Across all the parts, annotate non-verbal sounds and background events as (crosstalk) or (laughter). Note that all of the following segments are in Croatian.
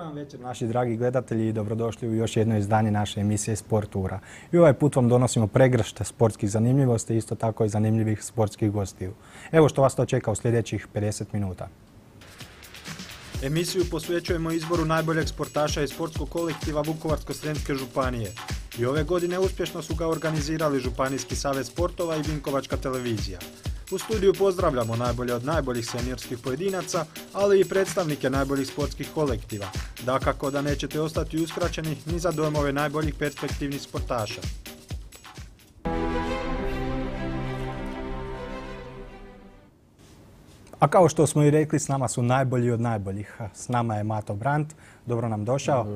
Dobar večer naši dragi gledatelji i dobrodošli u još jedno izdanje naše emisije Sportura. I ovaj put vam donosimo pregršte sportskih zanimljivosti i isto tako i zanimljivih sportskih gostiju. Evo što vas to čeka u sljedećih 50 minuta. Emisiju posvećujemo izboru najboljeg sportaša i sportskog kolektiva Vukovarsko-Sremske županije. I ove godine uspješno su ga organizirali Županijski savez sportova i Vinkovačka televizija. U studiju pozdravljamo najbolje od najboljih seniorskih pojedinaca, ali i predstavnike najboljih sportskih kolektiva. Dakako da nećete ostati uskraćeni ni za dojmove najboljih perspektivnih sportaša. A kao što smo i rekli, s nama su najbolji od najboljih. S nama je Mato Brandt, dobro nam došao.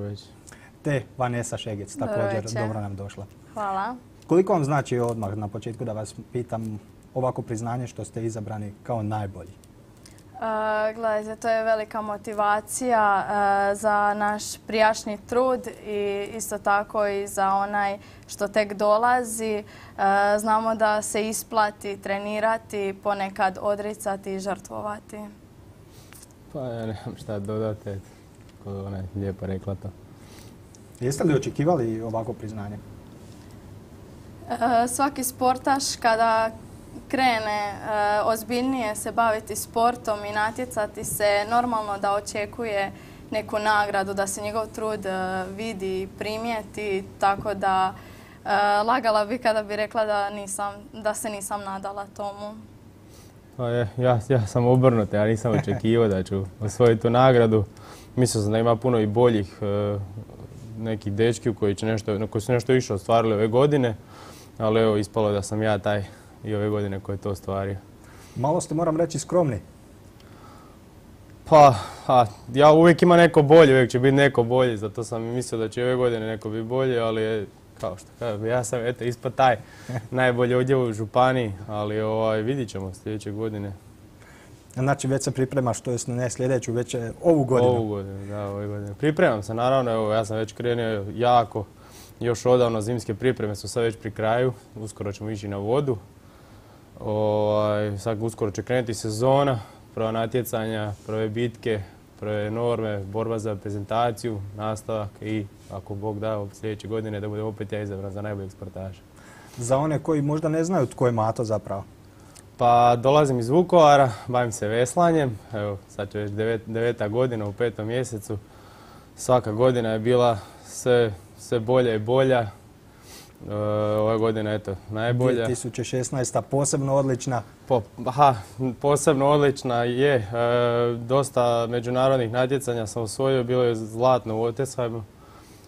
Te Vanessa Šegec, također dobro nam došla. Hvala. Koliko vam znači odmah na početku da vas pitam ovako priznanje što ste izabrani kao najbolji? Uh, gledajte, to je velika motivacija e, za naš prijašnji trud i isto tako i za onaj što tek dolazi. E, znamo da se isplati trenirati, ponekad odricati i žrtvovati. Pa ja nemam šta dodati, ona je lijepo rekla to. Jeste li očekivali ovako priznanje? svaki sportaš kada krene e, ozbiljnije se baviti sportom i natjecati se, normalno da očekuje neku nagradu, da se njegov trud e, vidi i primijeti, tako da e, lagala bi kada bi rekla da, se nisam nadala tomu. Pa ja, sam obrnut, ja nisam očekivao da ću osvojiti tu nagradu. Mislio sam da ima puno i boljih nekih dečki koji su nešto više ostvarili ove godine, ali evo ispalo da sam ja taj i ove godine koje je to ostvario. Malo ste, moram reći, skromni. Pa, ja uvijek ima neko bolje, uvijek će biti neko bolji, zato sam mislio da će ove godine neko biti bolje, ali kao što kažem, ja sam eto ispod taj (laughs) najbolji odjel u Županiji, ali ovaj, vidit ćemo sljedeće godine. Znači već se pripremaš, to jest ne sljedeću, već ovu godinu? Ovu godinu, da, ovu godinu. Pripremam se, naravno, evo, ja sam već krenuo jako, još odavno zimske pripreme su sad već pri kraju, uskoro ćemo ići na vodu, Ovaj, sad uskoro će krenuti sezona, prva natjecanja, prve bitke, prve norme, borba za prezentaciju, nastavak i ako Bog da sljedeće godine da bude opet ja izabran za najboljeg sportaša. Za one koji možda ne znaju tko je Mato zapravo? Pa dolazim iz Vukovara, bavim se veslanjem, evo sad će već deveta godina u petom mjesecu. Svaka godina je bila sve, sve bolja i bolja, ova godina, eto, najbolja. 2016. posebno odlična. aha, posebno odlična je. E, dosta međunarodnih natjecanja sam osvojio, bilo je zlatno u Otesheimu.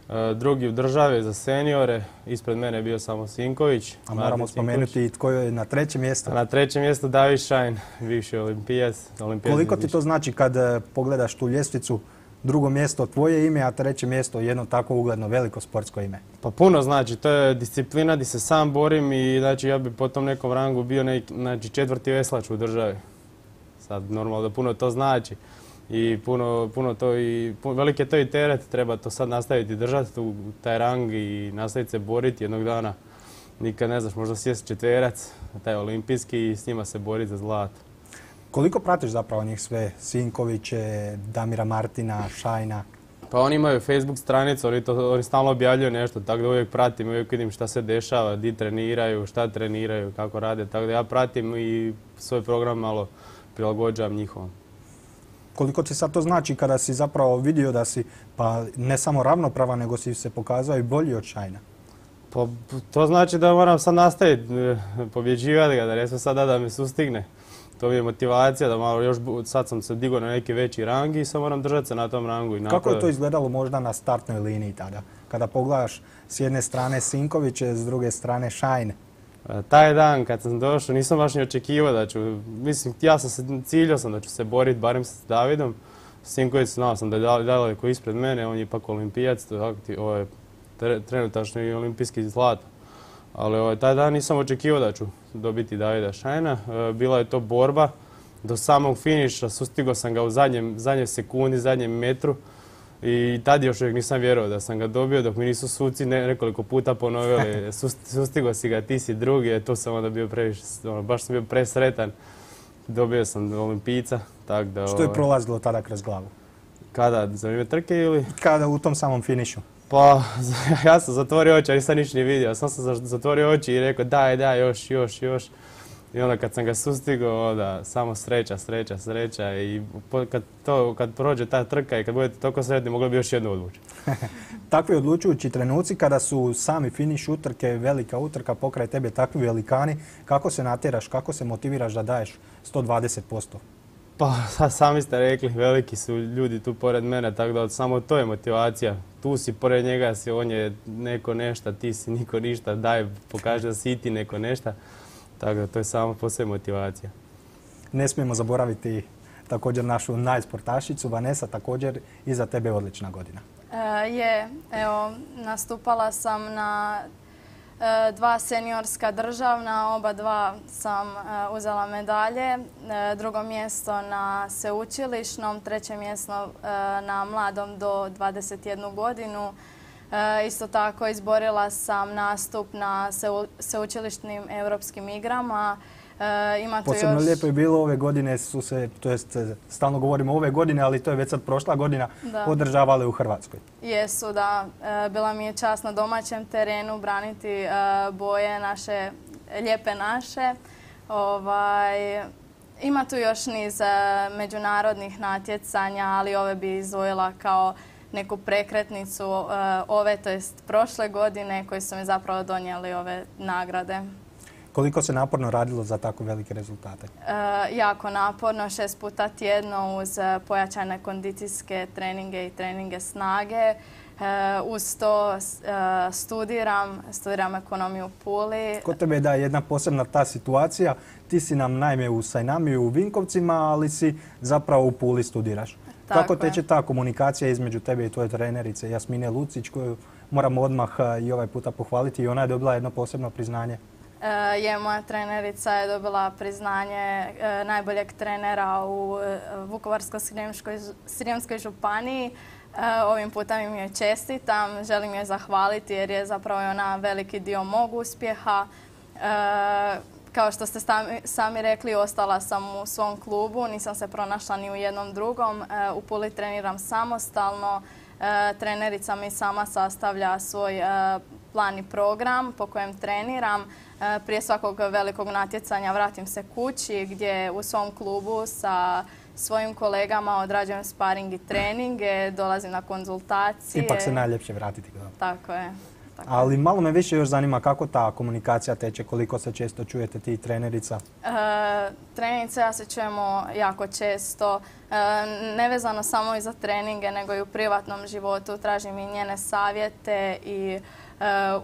E, drugi u državi za seniore, ispred mene je bio samo Sinković. A moramo spomenuti i tko je na trećem mjestu. Na trećem mjestu David Šajn, bivši olimpijac. Koliko ti to znači kad pogledaš tu ljestvicu, drugo mjesto tvoje ime, a treće mjesto jedno tako ugledno veliko sportsko ime? Pa puno znači, to je disciplina gdje se sam borim i znači ja bi po tom nekom rangu bio znači, četvrti veslač u državi. Sad normalno da puno to znači i puno, puno to i velike to i teret, treba to sad nastaviti držati u taj rang i nastaviti se boriti jednog dana. Nikad ne znaš, možda sjesti četverac, taj olimpijski i s njima se boriti za zlato. Koliko pratiš zapravo njih sve? Sinkoviće, Damira Martina, Šajna? Pa oni imaju Facebook stranicu, oni, to, oni stalno objavljuju nešto, tako da uvijek pratim, uvijek vidim šta se dešava, di treniraju, šta treniraju, kako rade, tako da ja pratim i svoj program malo prilagođavam njihovom. Koliko ti sad to znači kada si zapravo vidio da si pa ne samo ravnopravan, nego si se pokazao i bolji od Šajna? Pa to znači da moram sad nastaviti eh, pobjeđivati ga, da ne sad da me sustigne to mi je motivacija da malo još, sad sam se digao na neki veći rang i sad moram držati se na tom rangu. I Kako je to izgledalo možda na startnoj liniji tada? Kada pogledaš s jedne strane Sinkoviće, s druge strane Šajne? Taj dan kad sam došao nisam baš ni očekivao da ću, mislim ja sam se, ciljao sam da ću se boriti barem s Davidom. Sinković znao sam da je daleko ispred mene, on je ipak olimpijac, ovo je trenutačno i olimpijski zlato. Ali ovaj, taj dan nisam očekivao da ću dobiti Davida Šajna. E, bila je to borba do samog finiša, sustigao sam ga u zadnjem, zadnjem sekundi, zadnjem metru. I tad još uvijek nisam vjerovao da sam ga dobio dok mi nisu suci nekoliko puta ponovili (laughs) sustigo si ga, ti si drugi, e, to sam onda bio previše, ono, baš sam bio presretan. Dobio sam olimpijca, tak da... Što je ovaj, prolazilo tada kroz glavu? Kada, za vrijeme trke ili? Kada u tom samom finišu? Pa, (laughs) ja sam zatvorio oči, ali nisam ništa ni vidio. Sam sam zatvorio oči i rekao daj, daj, još, još, još. I onda kad sam ga sustigao, onda samo sreća, sreća, sreća i kad, to, kad prođe ta trka i kad budete toliko sretni, mogli bi još jednu odvući. (laughs) takvi odlučujući trenuci kada su sami finiš utrke, velika utrka pokraj tebe, takvi velikani, kako se natjeraš, kako se motiviraš da daješ 120%? Pa, sami ste rekli, veliki su ljudi tu pored mene, tako da samo to je motivacija. Tu si pored njega, si, on je neko nešta, ti si niko ništa, daj, pokaže da si ti neko nešta. Tako da to je samo posebna motivacija. Ne smijemo zaboraviti također našu najsportašicu, Vanessa, također iza tebe odlična godina. E, je, evo, nastupala sam na dva seniorska državna, oba dva sam e, uzela medalje, drugo mjesto na sveučilišnom, treće mjesto na mladom do 21 godinu. Isto tako izborila sam nastup na sveučilišnim europskim igrama. E, Posebno lijepo je bilo ove godine su se, to jest stalno govorimo ove godine, ali to je već sad prošla godina, održavale u Hrvatskoj. Jesu, da. E, bila mi je čast na domaćem terenu braniti e, boje naše, lijepe naše. Ovaj, ima tu još niz međunarodnih natjecanja, ali ove bi izvojila kao neku prekretnicu ove, to jest prošle godine koji su mi zapravo donijeli ove nagrade. Koliko se naporno radilo za tako velike rezultate? E, jako naporno, šest puta tjedno uz e, pojačane kondicijske treninge i treninge snage. E, uz to studiram, studiram ekonomiju u Puli. Kod tebe je da jedna posebna ta situacija. Ti si nam naime u Sajnamiju u Vinkovcima, ali si zapravo u Puli studiraš. Kako teče ta komunikacija između tebe i tvoje trenerice Jasmine Lucić koju moramo odmah i ovaj puta pohvaliti i ona je dobila jedno posebno priznanje? E, je moja trenerica je dobila priznanje e, najboljeg trenera u e, Vukovarsko-Srijemskoj županiji. Ovim putem im joj čestitam, želim joj zahvaliti jer je zapravo ona veliki dio mog uspjeha. Kao što ste sami rekli, ostala sam u svom klubu, nisam se pronašla ni u jednom drugom. U Puli treniram samostalno, trenerica mi sama sastavlja svoj plan i program po kojem treniram. E, prije svakog velikog natjecanja vratim se kući gdje u svom klubu sa svojim kolegama odrađujem sparing i treninge, dolazim na konzultacije. Ipak se najljepše vratiti. Tako je. Ali malo me više još zanima kako ta komunikacija teče, koliko se često čujete ti trenerica? E, trenerice ja se čujemo jako često, e, nevezano samo i za treninge, nego i u privatnom životu. Tražim i njene savjete i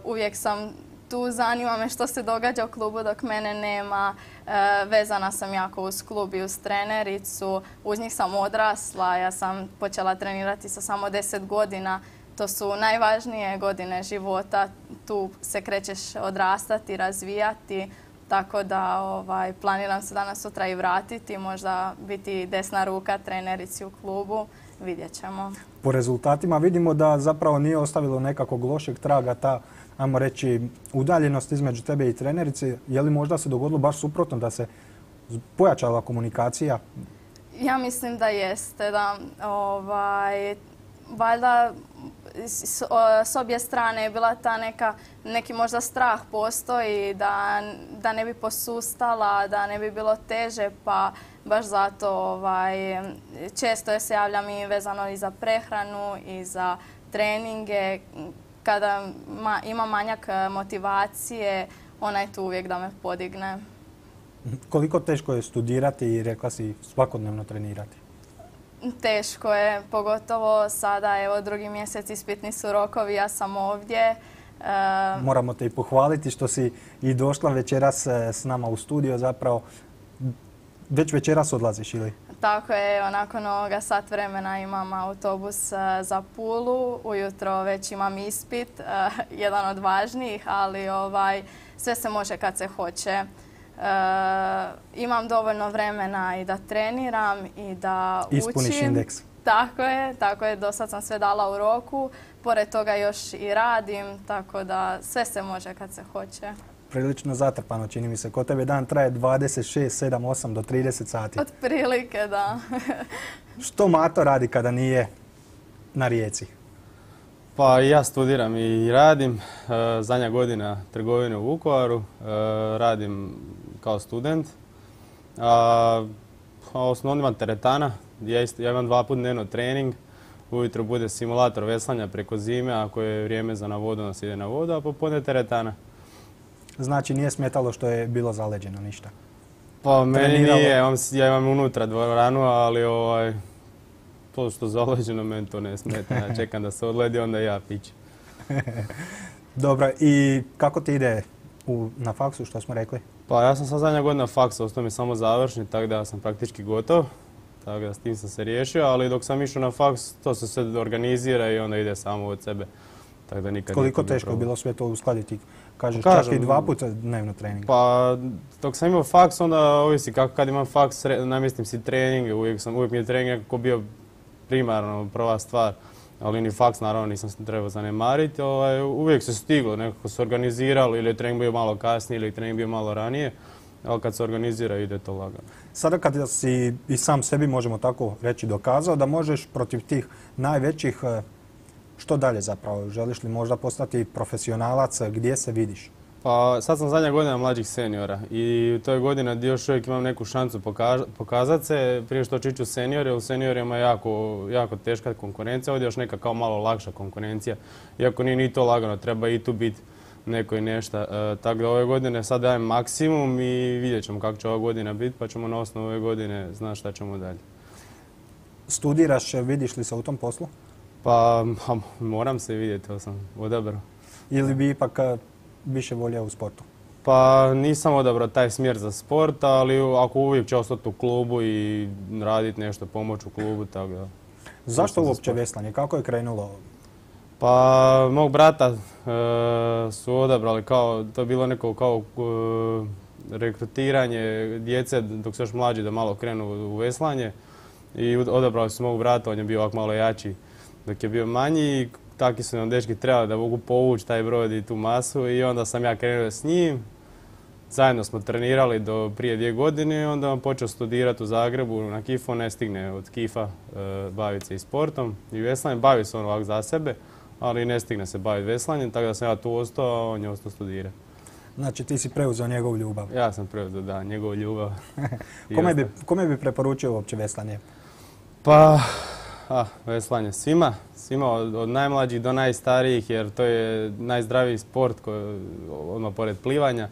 uvijek sam tu, zanima me što se događa u klubu dok mene nema. E, vezana sam jako uz klub i uz trenericu. Uz njih sam odrasla, ja sam počela trenirati sa samo 10 godina. To su najvažnije godine života. Tu se krećeš odrastati, razvijati. Tako da ovaj, planiram se danas sutra i vratiti, možda biti desna ruka trenerici u klubu. Vidjet ćemo. Po rezultatima vidimo da zapravo nije ostavilo nekakvog lošeg traga ta ajmo reći, udaljenost između tebe i trenerice, je li možda se dogodilo baš suprotno da se pojačala komunikacija? Ja mislim da jeste, da ovaj, valjda s, obje strane je bila ta neka, neki možda strah postoji da, da ne bi posustala, da ne bi bilo teže, pa baš zato ovaj, često se javljam i vezano i za prehranu i za treninge kada ima manjak e, motivacije, ona je tu uvijek da me podigne. Koliko teško je studirati i rekla si svakodnevno trenirati? Teško je, pogotovo sada, evo drugi mjesec ispitni su rokovi, ja sam ovdje. E, Moramo te i pohvaliti što si i došla večeras e, s nama u studio zapravo. Već večeras odlaziš ili? Tako je, nakon ovoga sat vremena imam autobus e, za Pulu, ujutro već imam ispit, e, (laughs) jedan od važnijih, ali ovaj, sve se može kad se hoće. E, imam dovoljno vremena i da treniram i da učim. Ispuniš indeks. Tako je, tako je, do sad sam sve dala u roku, pored toga još i radim, tako da sve se može kad se hoće prilično zatrpano, čini mi se. Kod tebe dan traje 26, 7, 8 do 30 sati. Od prilike, da. (laughs) Što Mato radi kada nije na rijeci? Pa ja studiram i radim. E, zadnja godina trgovine u Vukovaru. E, radim kao student. A, osnovno imam teretana. Ja, ja imam dva put dnevno trening. Ujutro bude simulator veslanja preko zime, ako je vrijeme za na vodu, nas ide na vodu, a popodne teretana. Znači nije smetalo što je bilo zaleđeno ništa? Pa meni nije, ja imam unutra dvoranu, ali ovaj, to što zaleđeno meni to ne smeta. Ja čekam da se odledi, onda ja pićem. (laughs) Dobro, i kako ti ide na faksu, što smo rekli? Pa ja sam sad zadnja godina faksa, ostao mi samo završni, tako da sam praktički gotov. Tako da s tim sam se riješio, ali dok sam išao na faks, to se sve organizira i onda ide samo od sebe. Tako da nikad Koliko teško je bilo sve to uskladiti? Kažeš pa čak i dva puta dnevno trening. Pa dok sam imao faks, onda ovisi kako kad imam faks, namjestim si trening, uvijek, sam, uvijek mi je trening nekako bio primarno prva stvar. Ali ni faks naravno nisam se trebao zanemariti. Ovaj, uvijek se stiglo, nekako se organiziralo ili je trening bio malo kasnije ili je trening bio malo ranije ali kad se organizira ide to lagano. Sada kad si i sam sebi možemo tako reći dokazao da možeš protiv tih najvećih, e, što dalje zapravo? Želiš li možda postati profesionalac, gdje se vidiš? Pa sad sam zadnja godina mlađih seniora i u toj godini gdje još uvijek imam neku šancu pokazati se prije što čiću seniore. U seniorima je jako, jako teška konkurencija, ovdje je još neka kao malo lakša konkurencija. Iako nije ni to lagano, treba i tu biti neko i nešto. E, tako da ove godine sad dajem maksimum i vidjet ćemo kako će ova godina biti, pa ćemo na osnovu ove godine znati šta ćemo dalje. Studiraš, vidiš li se u tom poslu? Pa moram se vidjeti, to sam odabrao. Ili bi ipak e, više volio u sportu? Pa nisam odabrao taj smjer za sport, ali ako uvijek će ostati u klubu i raditi nešto, pomoć u klubu, tako da... Zašto uopće veslanje? Kako je krenulo pa, mog brata e, su odabrali kao, to je bilo neko kao e, rekrutiranje djece dok su još mlađi da malo krenu u veslanje. I odabrali su mog brata, on je bio ovako malo jači dok je bio manji i takvi su nam dečki trebali da mogu povući taj brod i tu masu i onda sam ja krenuo s njim. Zajedno smo trenirali do prije dvije godine i onda on počeo studirati u Zagrebu na Kifu, ne stigne od Kifa e, baviti se i sportom i veslanjem, bavi se on ovako za sebe ali ne stigne se baviti veslanjem, tako da sam ja tu ostao, a on je ostao studirati. Znači ti si preuzeo njegovu ljubav? Ja sam preuzeo, da, njegovu ljubav. (laughs) kome, bi, kome bi preporučio uopće veslanje? Pa, a, veslanje svima, svima od, najmlađih do najstarijih jer to je najzdraviji sport odmah pored plivanja. E,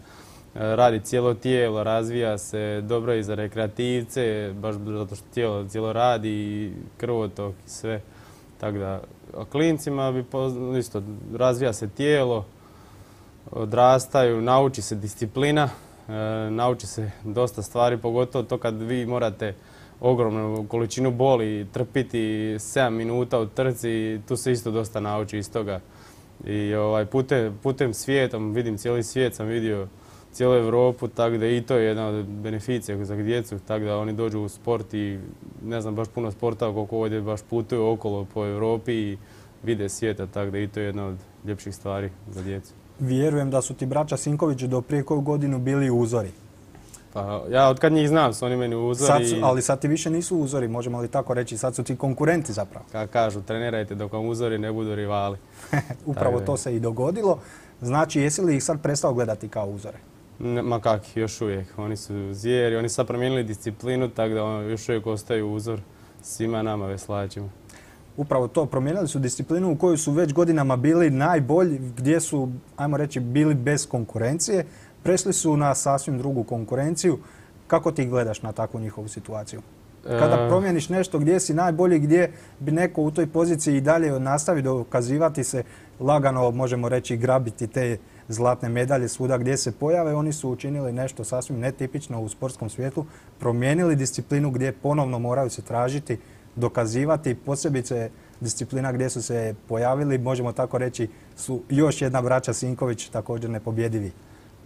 radi cijelo tijelo, razvija se dobro i za rekreativce, baš zato što tijelo cijelo radi, krvotok i sve. Tako da klincima bi razvija se tijelo, odrastaju, nauči se disciplina, e, nauči se dosta stvari, pogotovo to kad vi morate ogromnu količinu boli trpiti 7 minuta u trci, tu se isto dosta nauči iz toga. I ovaj, putem, putem svijetom, vidim cijeli svijet, sam vidio cijelu Europu, tako da i to je jedna od beneficija za djecu, tako da oni dođu u sport i ne znam baš puno sporta koliko ovdje baš putuju okolo po Europi i vide svijeta, tako da i to je jedna od ljepših stvari za djecu. Vjerujem da su ti braća Sinković do prije koju godinu bili uzori. Pa ja od kad njih znam su oni meni uzori. ali sad ti više nisu uzori, možemo li tako reći, sad su ti konkurenti zapravo. Kako kažu, trenirajte dok vam uzori ne budu rivali. (laughs) Upravo to se i dogodilo. Znači, jesi li ih sad prestao gledati kao uzore? ma kak, još uvijek. Oni su zvijeri, oni su sad promijenili disciplinu, tako da ono, još uvijek ostaju uzor svima nama veslačima. Upravo to, promijenili su disciplinu u kojoj su već godinama bili najbolji, gdje su, ajmo reći, bili bez konkurencije. Prešli su na sasvim drugu konkurenciju. Kako ti gledaš na takvu njihovu situaciju? Kada e. promijeniš nešto gdje si najbolji, gdje bi neko u toj poziciji i dalje nastavi dokazivati se, lagano možemo reći grabiti te zlatne medalje svuda gdje se pojave, oni su učinili nešto sasvim netipično u sportskom svijetu, promijenili disciplinu gdje ponovno moraju se tražiti, dokazivati, posebice disciplina gdje su se pojavili, možemo tako reći, su još jedna braća Sinković također nepobjedivi.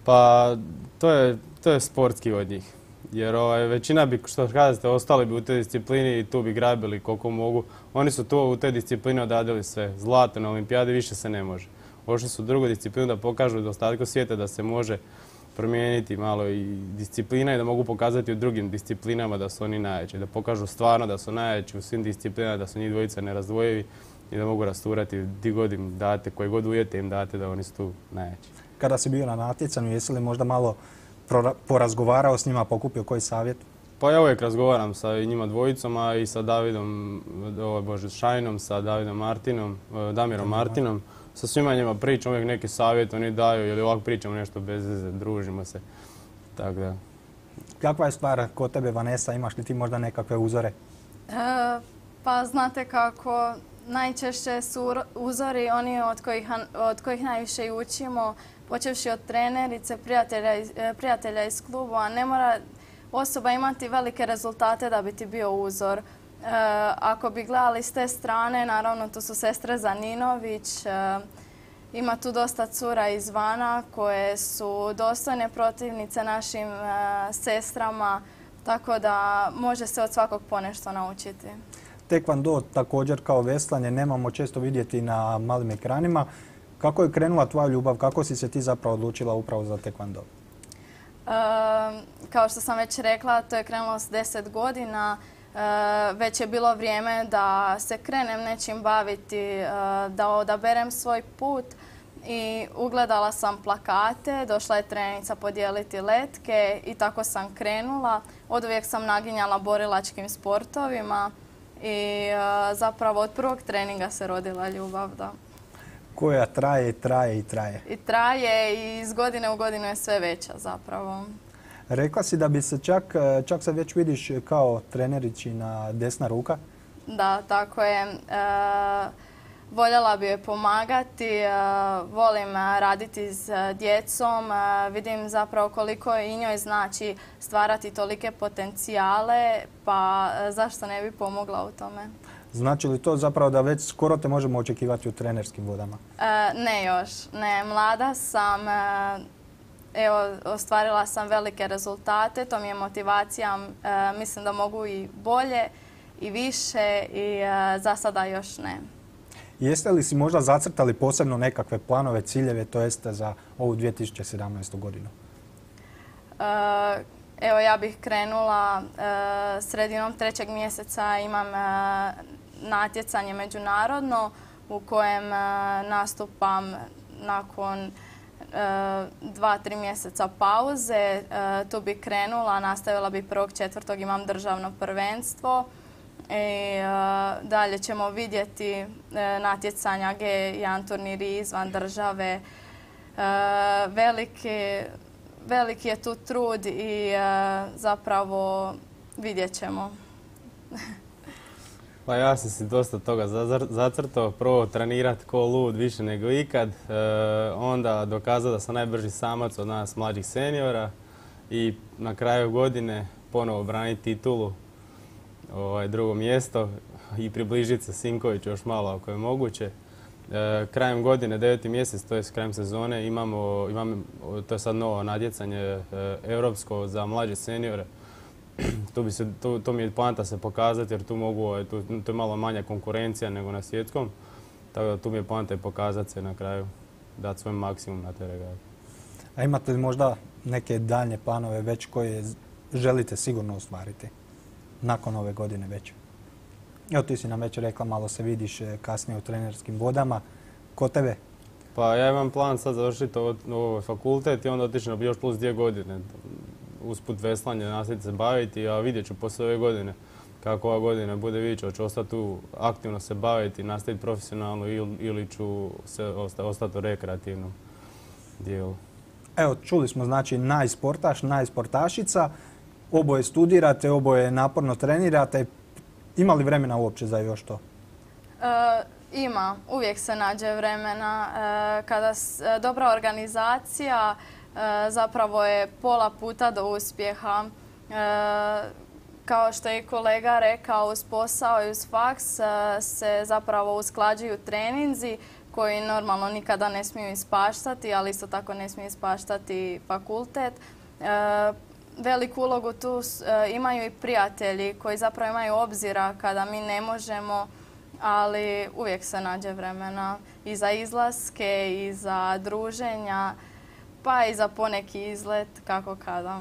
Pa to je, to je sportski od njih. Jer ovaj, većina bi, što kažete, ostali bi u toj disciplini i tu bi grabili koliko mogu. Oni su tu u toj disciplini odradili sve. Zlato na olimpijadi više se ne može. Ošli su u drugu disciplinu da pokažu do ostatku svijeta da se može promijeniti malo i disciplina i da mogu pokazati u drugim disciplinama da su oni najveći. Da pokažu stvarno da su najveći u svim disciplinama, da su njih dvojica nerazdvojivi i da mogu rasturati di god im date, koje god uvjete im date da oni su tu najjači. Kada si bio na natjecanju, jesi li možda malo porazgovarao s njima, pokupio koji savjet? Pa ja uvijek razgovaram sa njima dvojicom, a i sa Davidom, Bože, Šajnom, sa Davidom Martinom, Damirom Martinom. Sa svima njima pričam, uvijek neki savjet oni daju ili ovako pričamo nešto bez veze, družimo se. Tako da. Kakva je stvar kod tebe, Vanessa, imaš li ti možda nekakve uzore? E, pa znate kako, najčešće su uzori oni od kojih, od kojih najviše i učimo, počevši od trenerice, prijatelja, e, prijatelja iz kluba, ne mora osoba imati velike rezultate da bi ti bio uzor. E, ako bi gledali s te strane, naravno tu su sestre Zaninović, e, ima tu dosta cura izvana koje su dostojne protivnice našim sestrama, tako da može se od svakog ponešto naučiti. Tekvando također kao veslanje nemamo često vidjeti na malim ekranima. Kako je krenula tvoja ljubav? Kako si se ti zapravo odlučila upravo za tekvando? kao što sam već rekla, to je krenulo s deset godina. već je bilo vrijeme da se krenem nečim baviti, da odaberem svoj put i ugledala sam plakate, došla je trenica podijeliti letke i tako sam krenula. Od uvijek sam naginjala borilačkim sportovima i zapravo od prvog treninga se rodila ljubav. Da koja traje, traje i traje. I traje i iz godine u godinu je sve veća zapravo. Rekla si da bi se čak, čak se već vidiš kao treneričina desna ruka? Da, tako je. E, voljela bi joj pomagati, e, volim raditi s djecom, e, vidim zapravo koliko i njoj znači stvarati tolike potencijale, pa zašto ne bi pomogla u tome? Znači li to zapravo da već skoro te možemo očekivati u trenerskim vodama? E, ne još. Ne, mlada sam. E, evo, ostvarila sam velike rezultate. To mi je motivacija. E, mislim da mogu i bolje i više i za sada još ne. Jeste li si možda zacrtali posebno nekakve planove, ciljeve, to jeste za ovu 2017. godinu? Evo ja bih krenula sredinom trećeg mjeseca imam natjecanje međunarodno u kojem e, nastupam nakon e, dva, tri mjeseca pauze. E, tu bi krenula, nastavila bi prvog četvrtog, imam državno prvenstvo. I dalje ćemo vidjeti natjecanja G1 turniri izvan države. veliki je tu trud i zapravo vidjet ćemo. (laughs) Pa ja sam si dosta toga zacrtao. Prvo trenirati ko lud više nego ikad. E, onda dokazao da sam najbrži samac od nas mlađih seniora. I na kraju godine ponovo braniti titulu, ovaj, drugo mjesto i približiti se Sinkoviću još malo ako je moguće. E, krajem godine, deveti mjesec, to je krajem sezone, imamo, to je sad novo nadjecanje e, europsko za mlađe seniore (clears throat) tu, bi se, tu, mi je poanta se pokazati jer tu mogu, ovaj, tu, to je malo manja konkurencija nego na svjetskom. Tako da tu mi je poanta pokazati se na kraju, dati svoj maksimum na te regate. A imate li možda neke daljnje planove već koje želite sigurno ostvariti nakon ove godine već? Evo ti si nam već rekla, malo se vidiš eh, kasnije u trenerskim vodama. Ko tebe? Pa ja imam plan sad završiti ovaj fakultet i onda otići na još plus dvije godine usput veslanje nastaviti se baviti, a vidjet ću poslije ove godine kako ova godina bude vidjet ću, ostati tu aktivno se baviti, nastaviti profesionalno ili ću se ostati u rekreativnom dijelu. Evo, čuli smo znači najsportaš, najsportašica, oboje studirate, oboje naporno trenirate. Ima li vremena uopće za još to? E, ima, uvijek se nađe vremena. E, kada e, dobra organizacija, zapravo je pola puta do uspjeha. E, kao što je kolega rekao, uz posao i uz faks e, se zapravo usklađuju treninzi koji normalno nikada ne smiju ispaštati, ali isto tako ne smiju ispaštati fakultet. Veliku ulogu tu imaju i prijatelji koji zapravo imaju obzira kada mi ne možemo, ali uvijek se nađe vremena i za izlaske i za druženja pa i za poneki izlet, kako kada.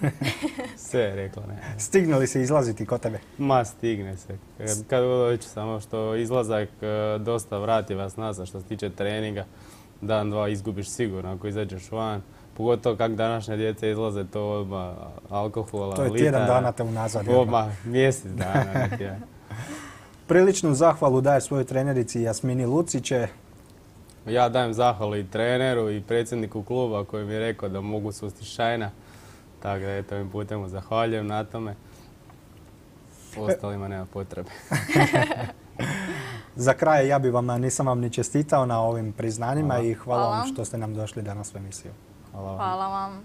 (laughs) Sve je rekla ne. Stigne li se izlaziti kod tebe? Ma stigne se. Kad, god samo što izlazak e, dosta vrati vas nazad što se tiče treninga. Dan, dva izgubiš sigurno ako izađeš van. Pogotovo kak današnje djece izlaze, to odmah alkohola, To je tjedan dana te unazad. Odmah mjesec dana. (laughs) Priličnu zahvalu daje svojoj trenerici Jasmini Luciće. Ja dajem zahvalu i treneru i predsjedniku kluba koji mi je rekao da mogu susti šajna. Tako da eto ovim putem mu zahvaljujem na tome. Ostalima nema potrebe. (laughs) Za kraj ja bi vam, nisam vam ni čestitao na ovim priznanjima Hvala. i hvala vam što ste nam došli danas u emisiju. Hvala vam. Hvala vam.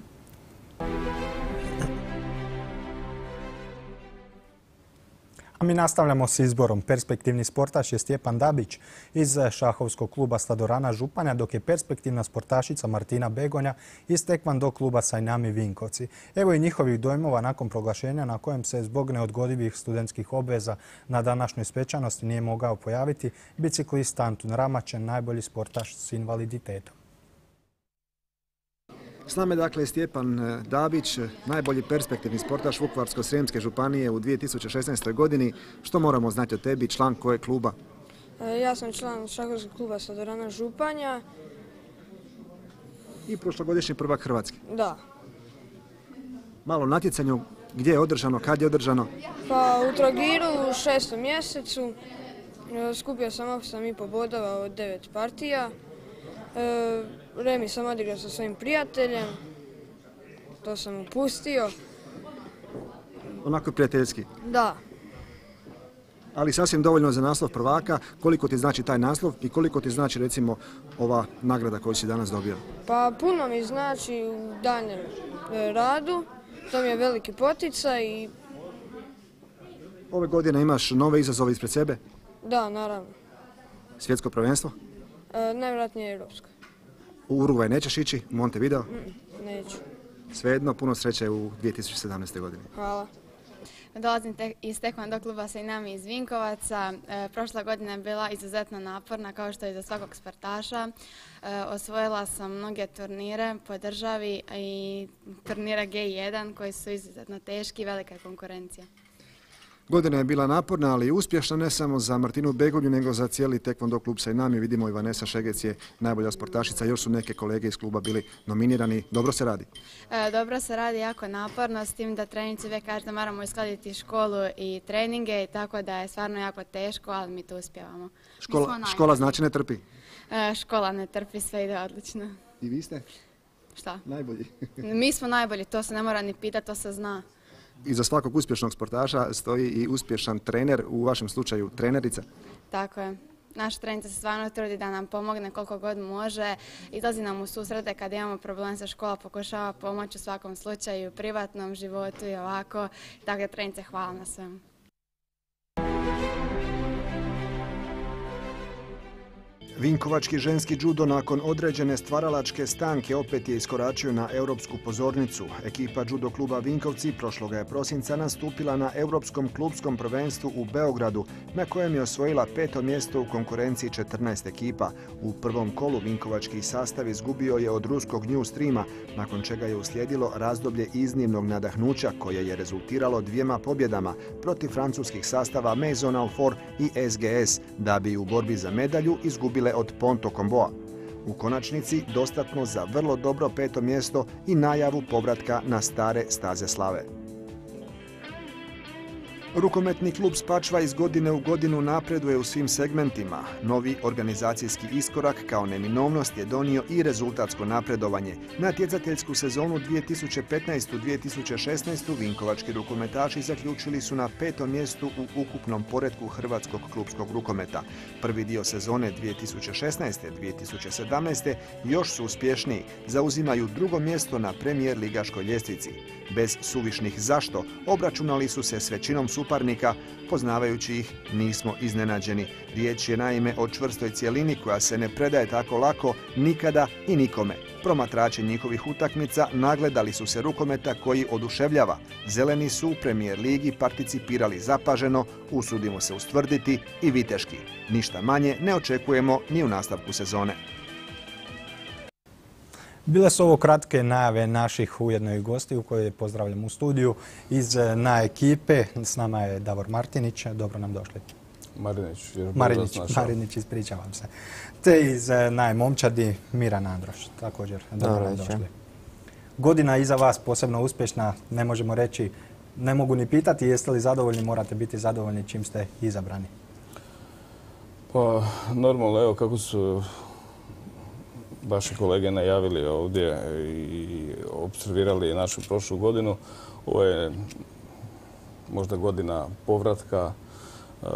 Mi nastavljamo s izborom. Perspektivni sportaš je Stjepan Dabić iz šahovskog kluba Stadorana Županja, dok je perspektivna sportašica Martina Begonja iz tekvando kluba Sajnami Vinkovci. Evo i njihovih dojmova nakon proglašenja na kojem se zbog neodgodivih studentskih obveza na današnjoj svečanosti nije mogao pojaviti biciklista Antun Ramačen, najbolji sportaš s invaliditetom. S nama je dakle Stjepan e, Dabić, e, najbolji perspektivni sportaš Vukovarsko-srijemske županije u 2016. godini. Što moramo znati o tebi, član koje kluba? E, Ja sam član šahovskog kluba Sladorana Županja. I prošlogodišnji prvak Hrvatske. Da. Malo natjecanju, gdje je održano, kad je održano? Pa u Trogiru u šestom mjesecu skupio sam 8,5 bodova od devet partija. E, Remi sam odigrao sa svojim prijateljem. To sam mu pustio. Onako prijateljski. Da. Ali sasvim dovoljno za naslov prvaka. Koliko ti znači taj naslov i koliko ti znači recimo ova nagrada koju si danas dobio? Pa puno mi znači u daljem e, radu. To mi je veliki poticaj i Ove godine imaš nove izazove ispred sebe. da, naravno. Svjetsko prvenstvo. E, Najvjerojatnije europsko. U Urugvaj nećeš ići, Montevideo. Neću. Svejedno, puno sreće u 2017. godini. Hvala. Dolazim te, iz Tekvando kluba Sejnami iz Vinkovaca. E, prošla godina je bila izuzetno naporna kao što je za svakog sportaša. E, osvojila sam mnoge turnire po državi i turnire G1 koji su izuzetno teški i velika je konkurencija. Godina je bila naporna, ali i uspješna ne samo za Martinu Begulju, nego za cijeli tekvondo klub sa i nami. Vidimo i Vanessa Šegec je najbolja sportašica, još su neke kolege iz kluba bili nominirani. Dobro se radi. E, dobro se radi jako naporno, s tim da treninci uvijek kaže da moramo uskladiti školu i treninge, tako da je stvarno jako teško, ali mi to uspjevamo. Škola znači ne trpi. E, škola ne trpi, sve ide odlično. I vi ste Šta? najbolji. Mi smo najbolji, to se ne mora ni pitati, to se zna. Iza svakog uspješnog sportaša stoji i uspješan trener, u vašem slučaju trenerica. Tako je. Naša trenica se stvarno trudi da nam pomogne koliko god može. Izlazi nam u susrete kad imamo problem sa škola, pokušava pomoći u svakom slučaju, u privatnom životu i ovako. Tako da trenice hvala na svemu. Vinkovački ženski judo nakon određene stvaralačke stanke opet je iskoračio na europsku pozornicu. Ekipa judo kluba Vinkovci prošloga je prosinca nastupila na europskom klubskom prvenstvu u Beogradu, na kojem je osvojila peto mjesto u konkurenciji 14 ekipa. U prvom kolu Vinkovački sastav izgubio je od ruskog New Streama, nakon čega je uslijedilo razdoblje iznimnog nadahnuća koje je rezultiralo dvijema pobjedama protiv francuskih sastava Maison Alfort i SGS, da bi u borbi za medalju od Ponto Comboa. U konačnici dostatno za vrlo dobro peto mjesto i najavu povratka na stare staze slave. Rukometni klub Spačva iz godine u godinu napreduje u svim segmentima. Novi organizacijski iskorak kao neminovnost je donio i rezultatsko napredovanje. Natjecateljsku sezonu 2015-2016 vinkovački rukometaši zaključili su na petom mjestu u ukupnom poredku hrvatskog klubskog rukometa. Prvi dio sezone 2016-2017 još su uspješniji, zauzimaju drugo mjesto na premijer ligaškoj ljestvici. Bez suvišnih zašto obračunali su se s većinom suparnika, poznavajući ih nismo iznenađeni. Riječ je naime o čvrstoj cijelini koja se ne predaje tako lako nikada i nikome. Promatrači njihovih utakmica nagledali su se rukometa koji oduševljava. Zeleni su u premijer ligi participirali zapaženo, usudimo se ustvrditi i viteški. Ništa manje ne očekujemo ni u nastavku sezone. Bile su ovo kratke najave naših ujedno i gosti u kojoj pozdravljam u studiju iz eh, na ekipe. S nama je Davor Martinić. Dobro nam došli. Marinić. Marinić, Marinić, ispričavam se. Te iz eh, najmomčadi Miran Androš. Također, dobro nam došli. Godina iza vas posebno uspješna, ne možemo reći, ne mogu ni pitati jeste li zadovoljni, morate biti zadovoljni čim ste izabrani. Pa, normalno, evo kako su vaši kolege najavili ovdje i observirali našu prošlu godinu. Ovo je možda godina povratka. E,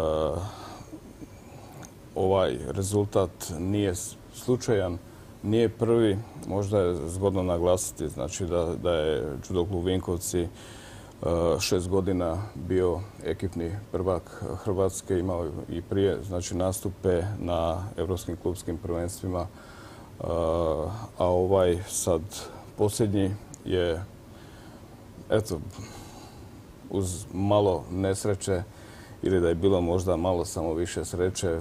ovaj rezultat nije slučajan, nije prvi. Možda je zgodno naglasiti znači da, je Judo klub Vinkovci e, šest godina bio ekipni prvak Hrvatske, imao i prije znači, nastupe na europskim klubskim prvenstvima a ovaj sad posljednji je eto uz malo nesreće ili da je bilo možda malo samo više sreće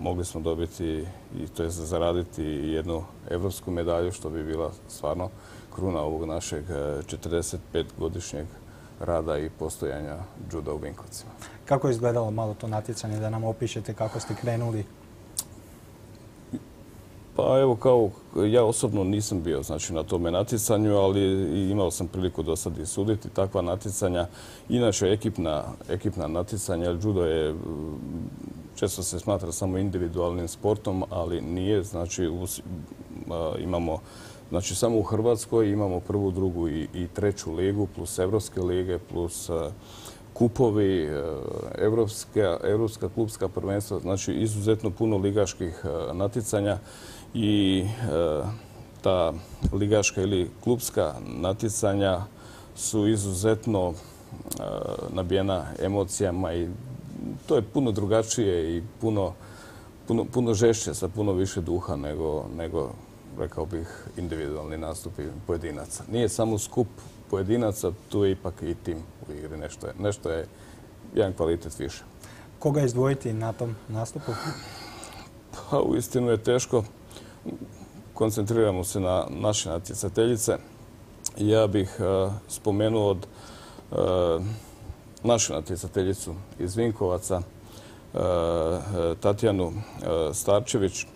mogli smo dobiti i to je zaraditi jednu evropsku medalju što bi bila stvarno kruna ovog našeg 45-godišnjeg e, rada i postojanja juda u Vinkovcima. Kako je izgledalo malo to natjecanje da nam opišete kako ste krenuli pa evo kao, ja osobno nisam bio znači, na tome natjecanju, ali imao sam priliku do sad i suditi takva natjecanja. Inače, ekipna, ekipna natjecanja, judo je, često se smatra samo individualnim sportom, ali nije, znači imamo Znači, samo u Hrvatskoj imamo prvu, drugu i, i treću ligu, plus Evropske lige, plus kupovi, Evropska, Evropska klubska prvenstva, znači izuzetno puno ligaških natjecanja i e, ta ligaška ili klubska natjecanja su izuzetno e, nabijena emocijama i to je puno drugačije i puno, puno, žešće sa puno više duha nego, nego rekao bih, individualni nastupi pojedinaca. Nije samo skup pojedinaca, tu je ipak i tim u igri. Nešto je, nešto je jedan kvalitet više. Koga izdvojiti na tom nastupu? Pa uistinu je teško koncentriramo se na naše natjecateljice. Ja bih e, spomenuo od e, našu natjecateljicu iz Vinkovaca, e, Tatjanu Starčević,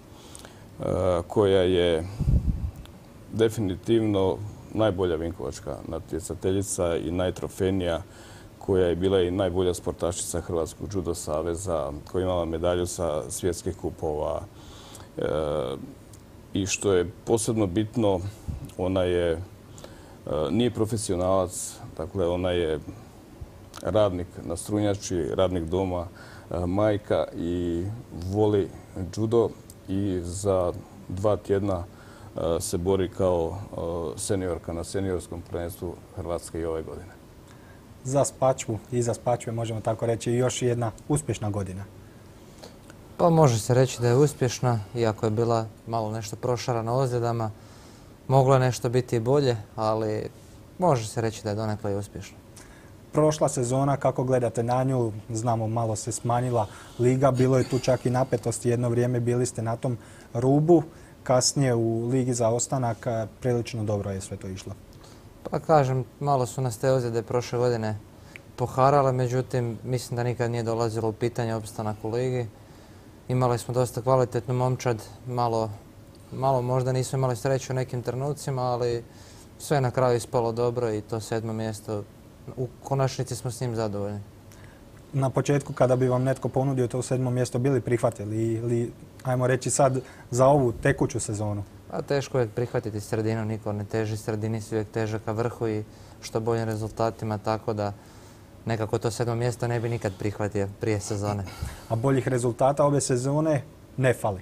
koja je definitivno najbolja vinkovačka natjecateljica i najtrofenija, koja je bila i najbolja sportašica Hrvatskog judo saveza, koja je imala medalju sa svjetskih kupova, i što je posebno bitno, ona je, e, nije profesionalac, dakle ona je radnik na strunjači, radnik doma, e, majka i voli judo i za dva tjedna e, se bori kao seniorka na seniorskom prvenstvu Hrvatske i ove godine. Za Spačvu i za Spačve možemo tako reći još jedna uspješna godina. Pa može se reći da je uspješna, iako je bila malo nešto prošarana ozljedama. Moglo je nešto biti i bolje, ali može se reći da je donekle i uspješna. Prošla sezona, kako gledate na nju, znamo malo se smanjila liga, bilo je tu čak i napetosti, jedno vrijeme bili ste na tom rubu, kasnije u ligi za ostanak, prilično dobro je sve to išlo. Pa kažem, malo su nas te ozljede prošle godine poharale, međutim mislim da nikad nije dolazilo u pitanje opstanak u ligi. Imali smo dosta kvalitetnu momčad, malo, malo možda nismo imali sreću u nekim trenucima, ali sve je na kraju ispalo dobro i to sedmo mjesto, u konačnici smo s njim zadovoljni. Na početku kada bi vam netko ponudio to sedmo mjesto bili prihvatili ili, ajmo reći sad, za ovu tekuću sezonu? Pa teško je prihvatiti sredinu, niko ne teži sredini, si uvijek teže ka vrhu i što boljim rezultatima, tako da nekako to sedmo mjesto ne bi nikad prihvatio prije sezone. A boljih rezultata ove sezone ne fali?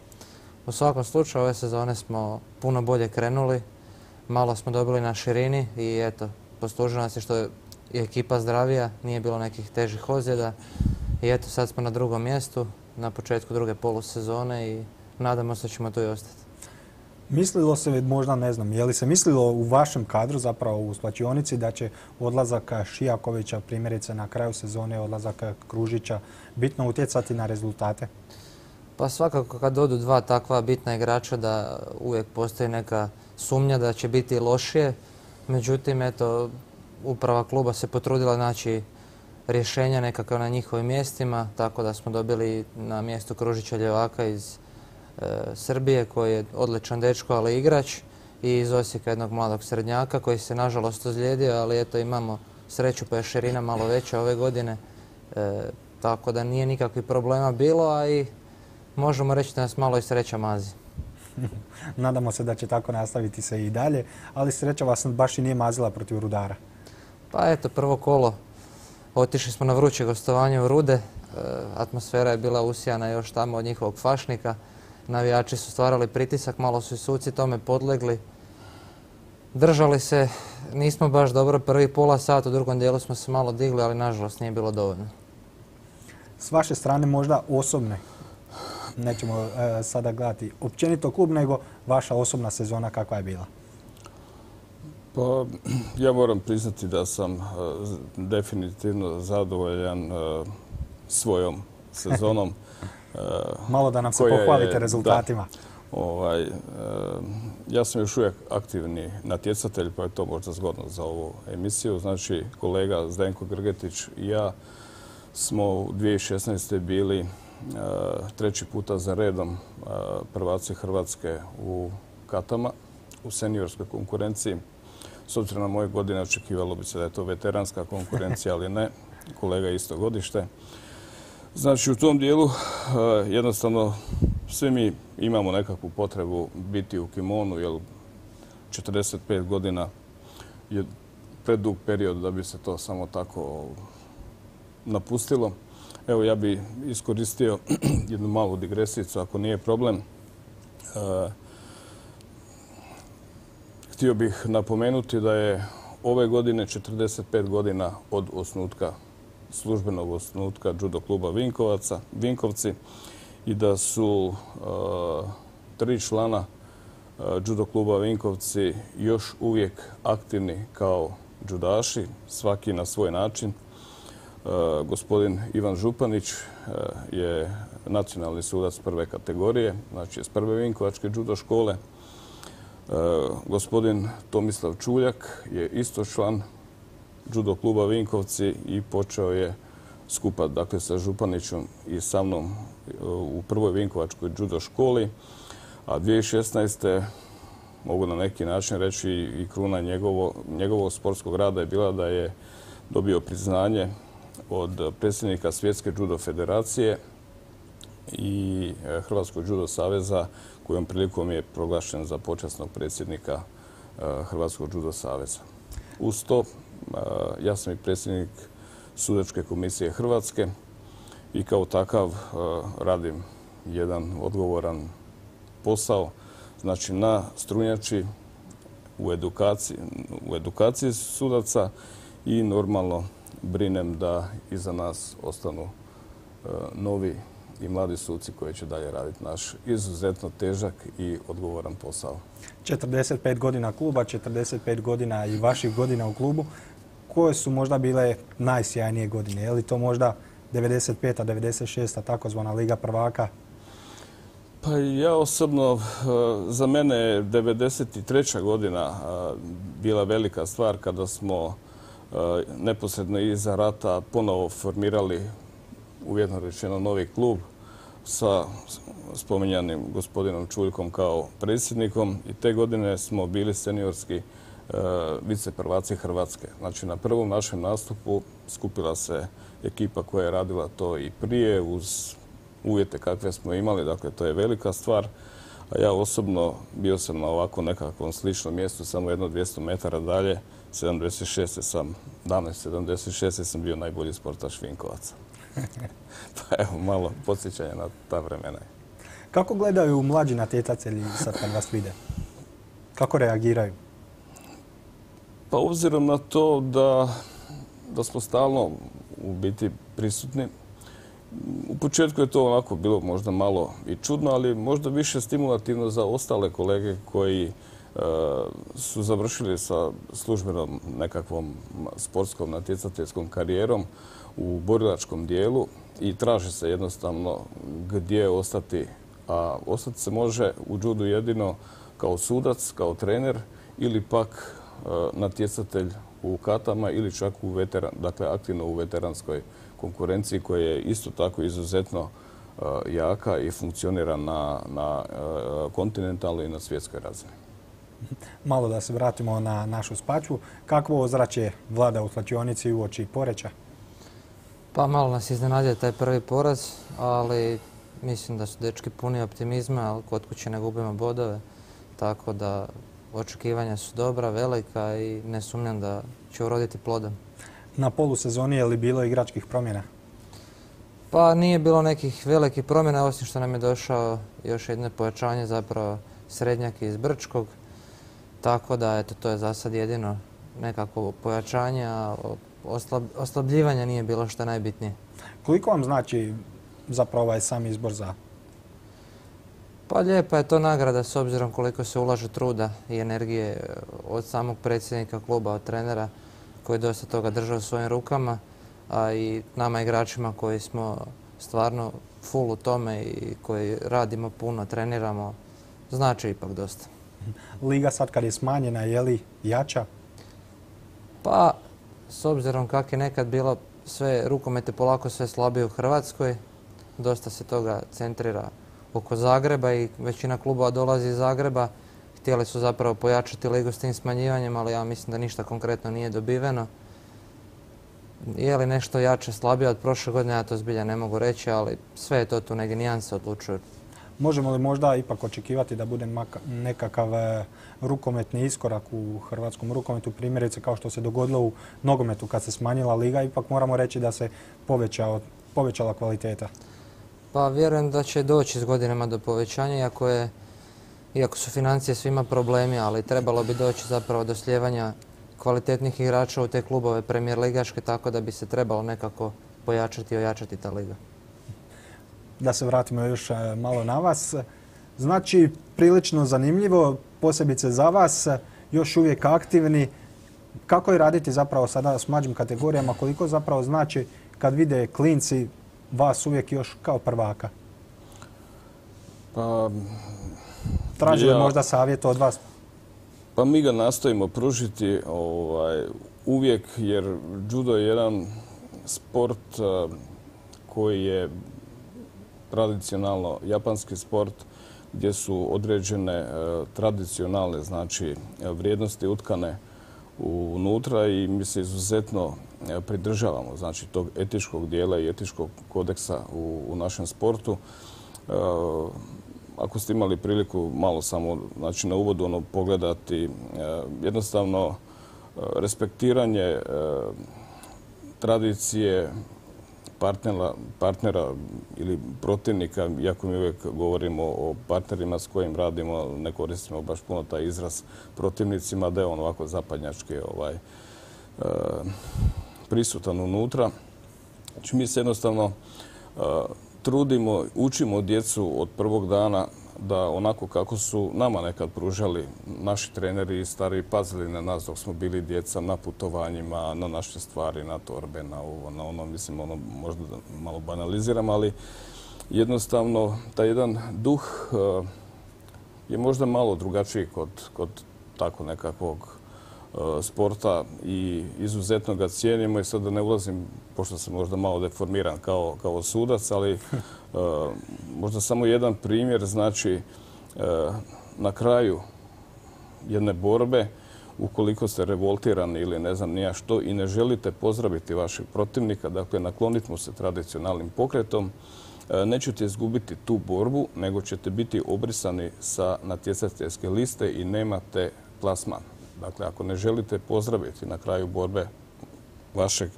U svakom slučaju ove sezone smo puno bolje krenuli, malo smo dobili na širini i eto, poslužilo nas je što je ekipa zdravija, nije bilo nekih težih ozljeda i eto sad smo na drugom mjestu, na početku druge polusezone i nadamo se da ćemo tu i ostati. Mislilo se, možda ne znam, je li se mislilo u vašem kadru, zapravo u slačionici, da će odlazak Šijakovića, primjerice na kraju sezone, odlazak Kružića, bitno utjecati na rezultate? Pa svakako kad dodu dva takva bitna igrača da uvijek postoji neka sumnja da će biti lošije. Međutim, eto, uprava kluba se potrudila naći rješenja nekakav na njihovim mjestima, tako da smo dobili na mjestu Kružića Ljevaka iz Srbije koji je odličan dečko, ali igrač i iz Osijeka jednog mladog srednjaka koji se nažalost ozlijedio, ali eto imamo sreću pa je širina malo veća ove godine, e, tako da nije nikakvih problema bilo, a i možemo reći da nas malo i sreća mazi. (laughs) Nadamo se da će tako nastaviti se i dalje, ali sreća vas baš i nije mazila protiv Rudara. Pa eto, prvo kolo. Otišli smo na vruće gostovanje u Rude. E, atmosfera je bila usijana još tamo od njihovog fašnika. Navijači su stvarali pritisak, malo su i suci tome podlegli. Držali se, nismo baš dobro prvi pola sata, u drugom dijelu smo se malo digli, ali nažalost nije bilo dovoljno. S vaše strane možda osobne, nećemo e, sada gledati općenito klub, nego vaša osobna sezona kakva je bila? Pa, ja moram priznati da sam e, definitivno zadovoljan e, svojom (laughs) sezonom. Malo da nam se pohvalite rezultatima. Ovaj, ja sam još uvijek aktivni natjecatelj, pa je to možda zgodno za ovu emisiju. Znači, kolega Zdenko Grgetić i ja smo u 2016. bili treći puta za redom prvaci Hrvatske u Katama, u seniorskoj konkurenciji. S obzirom na moje godine očekivalo bi se da je to veteranska konkurencija, ali ne. Kolega isto godište. Znači, u tom dijelu jednostavno svi mi imamo nekakvu potrebu biti u kimonu, jer 45 godina je predug period da bi se to samo tako napustilo. Evo, ja bi iskoristio (clears throat) jednu malu digresicu, ako nije problem. E, htio bih napomenuti da je ove godine 45 godina od osnutka, službenog osnutka judo kluba Vinkovaca, Vinkovci i da su e, tri člana e, judo kluba Vinkovci još uvijek aktivni kao judaši, svaki na svoj način. Eh, gospodin Ivan Županić je nacionalni sudac prve kategorije, znači iz prve Vinkovačke judo škole. Gospodin Tomislav Čuljak je isto član judo kluba Vinkovci i počeo je skupa dakle, sa Županićom i sa mnom u prvoj Vinkovačkoj judo školi. A 2016. mogu na neki način reći i kruna njegovog sportskog rada je bila da je dobio priznanje od predsjednika Svjetske judo federacije i e, Hrvatskog judo saveza kojom prilikom je proglašen za počasnog predsjednika e, Hrvatskog judo saveza. Uz to, e, ja sam i predsjednik Sudačke komisije Hrvatske i kao takav radim jedan odgovoran posao, znači na strunjači u edukaciji, sudaca i normalno brinem da iza nas ostanu novi i mladi suci koji će dalje raditi naš izuzetno težak i odgovoran posao. 45 godina kluba, 45 godina i vaših godina u klubu. Koje su možda bile najsjajnije godine? Je li to možda 95. 96. takozvana Liga prvaka? Pa ja osobno, e, za mene je 93. godina e, bila velika stvar kada smo E, neposredno iza rata ponovo formirali uvjetno rečeno novi klub sa spominjanim gospodinom Čuljkom kao predsjednikom i te godine smo bili seniorski e, viceprvaci Hrvatske. Znači na prvom našem nastupu skupila se ekipa koja je radila to i prije uz uvjete kakve smo imali, dakle to je velika stvar. A ja osobno bio sam na ovako nekakvom sličnom mjestu, samo jedno 200 metara dalje, 76. sam, danas 76. sam bio najbolji sportaš Vinkovaca. (laughs) pa evo, malo podsjećanja na ta vremena. Kako gledaju mlađi natjecatelji sad kad vas vide? Kako reagiraju? Pa obzirom na to da, smo stalno u biti prisutni, u početku je to onako bilo možda malo i čudno, ali možda više stimulativno za ostale kolege koji su završili sa službenom nekakvom sportskom natjecateljskom karijerom u borilačkom dijelu i traži se jednostavno gdje ostati. A ostati se može u judu jedino kao sudac, kao trener ili pak natjecatelj u katama ili čak u veteran, dakle aktivno u veteranskoj konkurenciji koja je isto tako izuzetno jaka i funkcionira na, na kontinentalnoj i na svjetskoj razini. Malo da se vratimo na našu spaču. Kakvo ozračje vlada u slačionici u oči Poreća? Pa malo nas iznenadio taj prvi poraz, ali mislim da su dečki puni optimizma, ali kod kuće ne gubimo bodove. Tako da očekivanja su dobra, velika i ne sumnjam da će uroditi plodom. Na polusezoni je li bilo igračkih promjena? Pa nije bilo nekih velikih promjena, osim što nam je došao još jedno pojačanje, zapravo srednjak iz Brčkog. Tako da, eto, to je za sad jedino nekako pojačanje, a oslabljivanja nije bilo što najbitnije. Koliko vam znači zapravo ovaj sam izbor za? Pa lijepa je to nagrada s obzirom koliko se ulaže truda i energije od samog predsjednika kluba, od trenera koji je dosta toga držao u svojim rukama, a i nama igračima koji smo stvarno full u tome i koji radimo puno, treniramo, znači ipak dosta. Liga sad kad je smanjena, je li jača? Pa, s obzirom kak je nekad bilo sve rukomete polako sve slabije u Hrvatskoj, dosta se toga centrira oko Zagreba i većina klubova dolazi iz Zagreba. Htjeli su zapravo pojačati ligu s tim smanjivanjem, ali ja mislim da ništa konkretno nije dobiveno. Je li nešto jače, slabije od prošle godine, ja to zbilja ne mogu reći, ali sve je to tu neke nijanse odlučuju. Možemo li možda ipak očekivati da bude nekakav e, rukometni iskorak u hrvatskom rukometu, primjerice kao što se dogodilo u nogometu kad se smanjila liga, ipak moramo reći da se povećala kvaliteta? Pa vjerujem da će doći s godinama do povećanja, iako, je, iako su financije svima problemi, ali trebalo bi doći zapravo do sljevanja kvalitetnih igrača u te klubove premijer ligaške, tako da bi se trebalo nekako pojačati i ojačati ta liga. Da se vratimo još e, malo na vas. Znači, prilično zanimljivo, posebice za vas, još uvijek aktivni. Kako je raditi zapravo sada s mlađim kategorijama, koliko zapravo znači kad vide klinci vas uvijek još kao prvaka? Pa, Traži li možda savjet od vas? Pa mi ga nastojimo pružiti ovaj, uvijek jer judo je jedan sport eh, koji je tradicionalno japanski sport gdje su određene eh, tradicionalne znači vrijednosti utkane unutra i mi se izuzetno pridržavamo znači tog etičkog dijela i etičkog kodeksa u, našem sportu. E, ako ste imali priliku malo samo znači, na uvodu ono, pogledati, e, jednostavno respektiranje tradicije partnera, partnera ili protivnika, iako mi uvijek govorimo o partnerima s kojim radimo, ne koristimo baš puno taj izraz protivnicima, da je on ovako zapadnjački ovaj, prisutan unutra. Znači mi se jednostavno uh, trudimo, učimo djecu od prvog dana da onako kako su nama nekad pružali naši treneri i stari pazili na nas dok smo bili djeca na putovanjima, na naše stvari, na torbe, na ovo, na ono, mislim, ono, možda malo banaliziram, ali jednostavno taj jedan duh uh, je možda malo drugačiji kod, kod tako nekakvog E, sporta i izuzetno ga cijenimo i sad da ne ulazim, pošto sam možda malo deformiran kao, sudac, ali e, možda samo jedan primjer, znači e, na kraju jedne borbe, ukoliko ste revoltirani ili ne znam nija što i ne želite pozdraviti vašeg protivnika, dakle nakloniti mu se tradicionalnim pokretom, nećete izgubiti tu borbu, nego ćete biti obrisani sa natjecateljske liste i nemate plasman. Dakle, ako ne želite pozdraviti na kraju borbe vašeg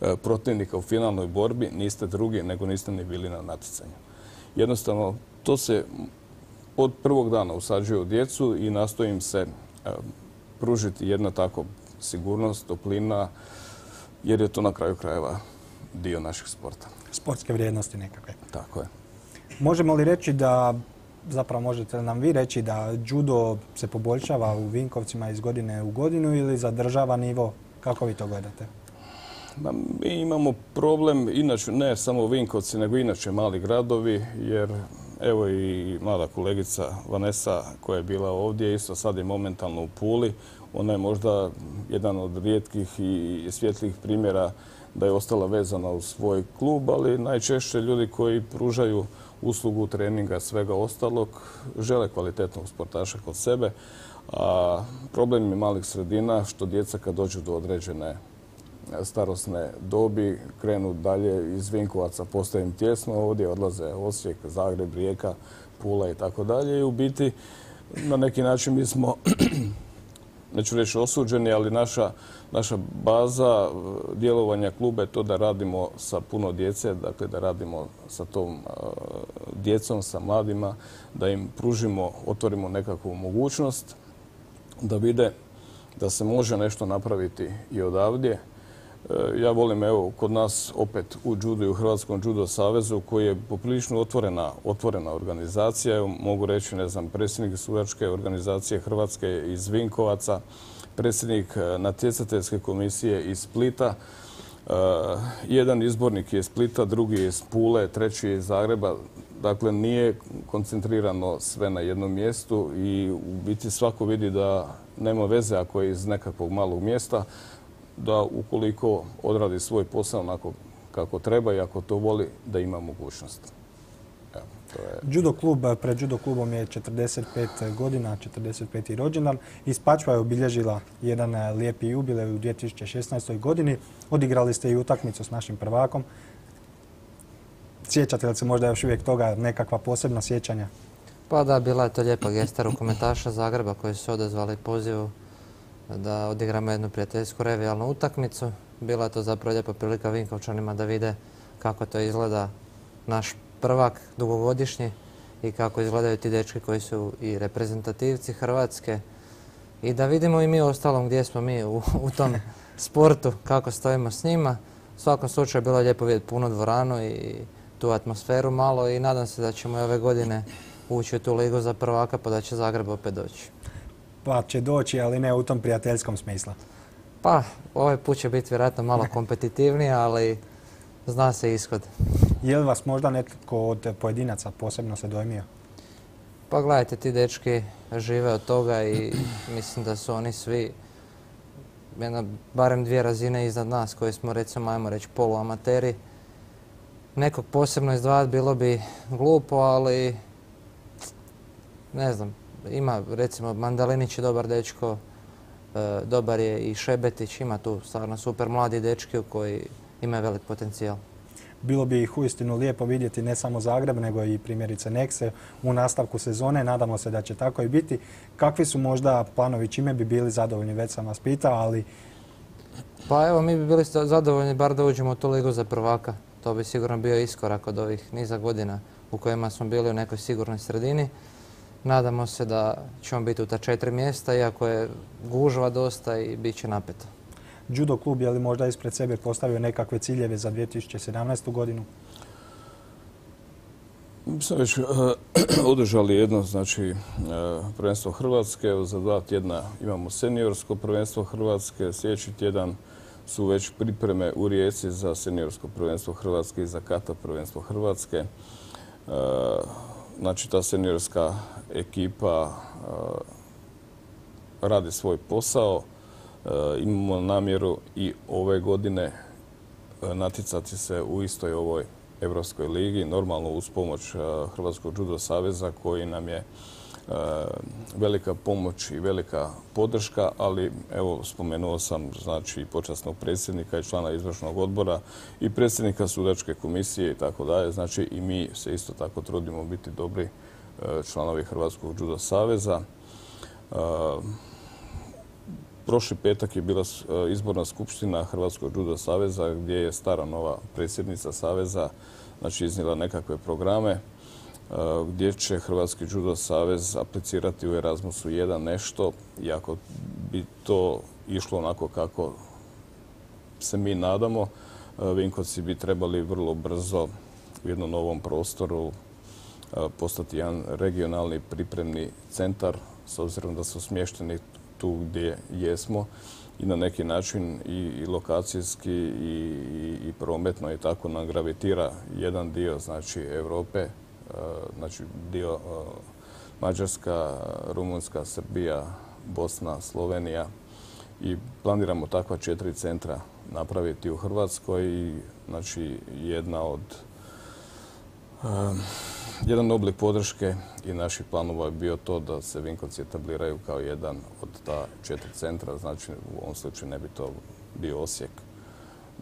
e, protivnika u finalnoj borbi, niste drugi, nego niste ni bili na natjecanju. Jednostavno, to se od prvog dana usađuje u djecu i nastojim se e, pružiti jedna tako sigurnost, toplina, jer je to na kraju krajeva dio našeg sporta. Sportske vrijednosti nekakve. Tako je. Možemo li reći da zapravo možete nam vi reći da judo se poboljšava u Vinkovcima iz godine u godinu ili zadržava nivo? Kako vi to gledate? mi imamo problem, inače ne samo Vinkovci, nego inače mali gradovi, jer Evo i mlada kolegica Vanessa koja je bila ovdje, isto sad je momentalno u Puli. Ona je možda jedan od rijetkih i svjetlih primjera da je ostala vezana u svoj klub, ali najčešće ljudi koji pružaju uslugu treninga svega ostalog žele kvalitetnog sportaša kod sebe. A problem je malih sredina što djeca kad dođu do određene starosne dobi krenu dalje iz Vinkovaca, postaje im tjesno, ovdje odlaze Osijek, Zagreb, Rijeka, Pula i tako dalje i u biti na neki način mi smo, (clears throat) neću reći osuđeni, ali naša, naša baza e, djelovanja kluba je to da radimo sa puno djece, dakle da radimo sa tom e, djecom, sa mladima, da im pružimo, otvorimo nekakvu mogućnost da vide da se može nešto napraviti i odavdje, ja volim, evo, kod nas opet u judu i u Hrvatskom judo savezu koji je poprilično otvorena, otvorena organizacija. Mogu reći, ne znam, predsjednik sudačke organizacije Hrvatske iz Vinkovaca, predsjednik e, natjecateljske komisije iz Splita, e, jedan izbornik je iz Splita, drugi je iz Pule, treći je iz Zagreba. Dakle, nije koncentrirano sve na jednom mjestu i u biti svako vidi da nema veze ako je iz nekakvog malog mjesta, da ukoliko odradi svoj posao onako kako treba i ako to voli, da ima mogućnost. Judo klub pred judo klubom je 45 godina, 45. rođendan. Ispačva je obilježila jedan eh, lijepi jubilej u 2016. godini. Odigrali ste i utakmicu s našim prvakom. Sjećate li se možda još uvijek toga nekakva posebna sjećanja? Pa da, bila je to lijepa gesta rukometaša Zagreba koji su odazvali pozivu da odigramo jednu prijateljsku revijalnu utakmicu. Bila je to zapravo lijepa prilika Vinkovčanima da vide kako to izgleda naš prvak dugogodišnji i kako izgledaju ti dečki koji su i reprezentativci Hrvatske i da vidimo i mi u ostalom gdje smo mi u, tom (laughs) sportu, kako stojimo s njima. U svakom slučaju bilo je lijepo vidjeti puno dvoranu i tu atmosferu malo i nadam se da ćemo i ove godine ući u tu ligu za prvaka pa da će Zagreb opet doći pa će doći, ali ne u tom prijateljskom smislu. Pa, ovaj put će biti vjerojatno malo (laughs) kompetitivniji, ali zna se ishod. Je li vas možda netko od pojedinaca posebno se dojmio? Pa gledajte, ti dečki žive od toga i (clears throat) mislim da su oni svi jedna, barem dvije razine iznad nas koji smo recimo, ajmo reći, poluamateri. Nekog posebno izdvajati bilo bi glupo, ali ne znam, ima recimo Mandalinić je dobar dečko, e, dobar je i Šebetić, ima tu stvarno super mladi dečki koji imaju velik potencijal. Bilo bi ih uistinu lijepo vidjeti ne samo Zagreb, nego i primjerice Nekse u nastavku sezone. Nadamo se da će tako i biti. Kakvi su možda planovi, čime bi bili zadovoljni, već sam vas pitao, ali... Pa evo, mi bi bili zadovoljni bar da uđemo u tu ligu za prvaka. To bi sigurno bio iskorak od ovih niza godina u kojima smo bili u nekoj sigurnoj sredini. Nadamo se da ćemo biti u ta četiri mjesta, iako je gužva dosta i bit će napeto. Judo klub je li možda ispred sebe postavio nekakve ciljeve za 2017. godinu? Mi smo već eh, (clears throat) održali jedno, znači, eh, prvenstvo Hrvatske. Za dva tjedna imamo seniorsko prvenstvo Hrvatske. Sljedeći tjedan su već pripreme u Rijeci za seniorsko prvenstvo Hrvatske i za kata prvenstvo Hrvatske. Eh, znači, ta seniorska ekipa radi svoj posao. Imamo namjeru i ove godine naticati se u istoj ovoj Evropskoj ligi, normalno uz pomoć Hrvatskog judo saveza koji nam je velika pomoć i velika podrška, ali evo spomenuo sam znači počasnog predsjednika i člana izvršnog odbora i predsjednika sudačke komisije i tako dalje. Znači i mi se isto tako trudimo biti dobri članovi Hrvatskog judo saveza. E, prošli petak je bila e, izborna skupština Hrvatskog judo saveza gdje je stara nova predsjednica saveza znači iznijela nekakve programe e, gdje će Hrvatski judo savez aplicirati u Erasmusu 1 nešto i ako bi to išlo onako kako se mi nadamo, Vinkovci bi trebali vrlo brzo u jednom novom prostoru postati jedan regionalni pripremni centar s obzirom da su smješteni tu gdje jesmo i na neki način i, lokacijski i, prometno i tako nam gravitira jedan dio znači Europe znači dio Mađarska, Rumunska, Srbija, Bosna, Slovenija i planiramo takva četiri centra napraviti u Hrvatskoj i znači jedna od jedan oblik podrške i naših planova je bio to da se Vinkovci etabliraju kao jedan od ta četiri centra, znači u ovom slučaju ne bi to bio Osijek,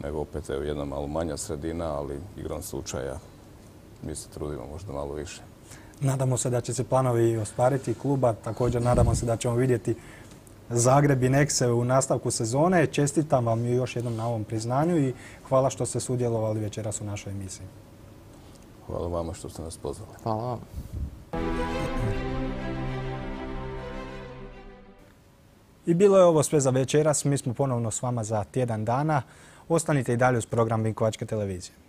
nego opet evo jedna malo manja sredina, ali igrom slučaja mi se trudimo možda malo više. Nadamo se da će se planovi ostvariti kluba, također nadamo se da ćemo vidjeti Zagreb i Nekse u nastavku sezone. Čestitam vam još jednom na ovom priznanju i hvala što ste sudjelovali večeras u našoj emisiji. Hvala vama što ste nas pozvali. Hvala vam. I bilo je ovo sve za večeras. Mi smo ponovno s vama za tjedan dana. Ostanite i dalje uz program Vinkovačke televizije.